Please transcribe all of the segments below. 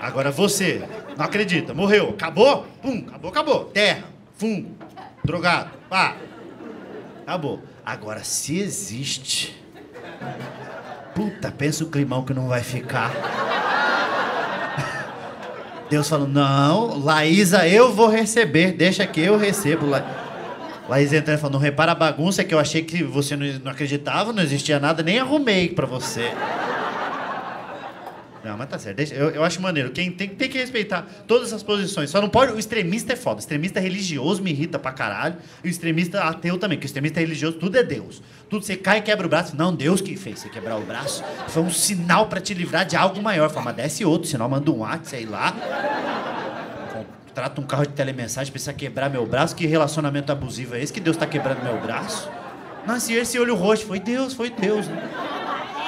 Agora você, não acredita, morreu, acabou? Pum, acabou, acabou. Terra, fungo, drogado, pá. Acabou. Agora, se existe. Puta, pensa o climão que não vai ficar. Deus falou: não, Laísa, eu vou receber, deixa que eu recebo. La... Laís entrando e falou: não repara a bagunça que eu achei que você não, acreditava, não existia nada, nem arrumei pra você. Não, mas tá certo. Deixa, eu, eu acho maneiro. Quem tem, tem que respeitar todas as posições. Só não pode. O extremista é foda. O extremista religioso me irrita pra caralho. E o extremista ateu também. Porque o extremista religioso, tudo é Deus. Tudo você cai e quebra o braço. Não, Deus que fez você quebrar o braço. Foi um sinal pra te livrar de algo maior. Fala, mas desce outro, senão manda um WhatsApp, sei lá. Trata um carro de telemensagem, precisa quebrar meu braço. Que relacionamento abusivo é esse que Deus tá quebrando meu braço? Nossa, e esse olho roxo? Foi Deus, foi Deus. Né?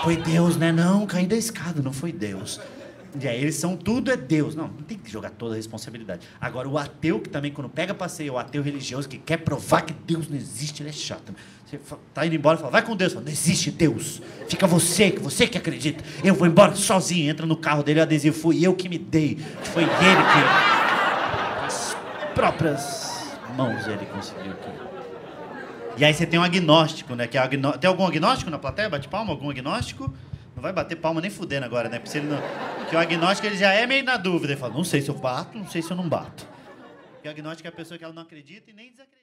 Foi Deus, né? Não, caí da escada, não foi Deus. E aí eles são tudo é Deus. Não, não tem que jogar toda a responsabilidade. Agora, o ateu que também, quando pega passeio, o ateu religioso que quer provar que Deus não existe, ele é chato. Você tá indo embora e fala, vai com Deus. Fala, não existe Deus. Fica você, você que acredita. Eu vou embora sozinho. Entra no carro dele, o adesivo fui eu que me dei. Foi ele que. As próprias mãos ele conseguiu aqui. E aí você tem um agnóstico, né? Que é. Tem algum agnóstico na plateia? Bate palma? Algum agnóstico? Não vai bater palma nem fudendo agora, né? Porque, não... Porque o agnóstico ele já é meio na dúvida. Ele fala, não sei se eu bato, não sei se eu não bato. Porque o agnóstico é a pessoa que ela não acredita e nem desacredita.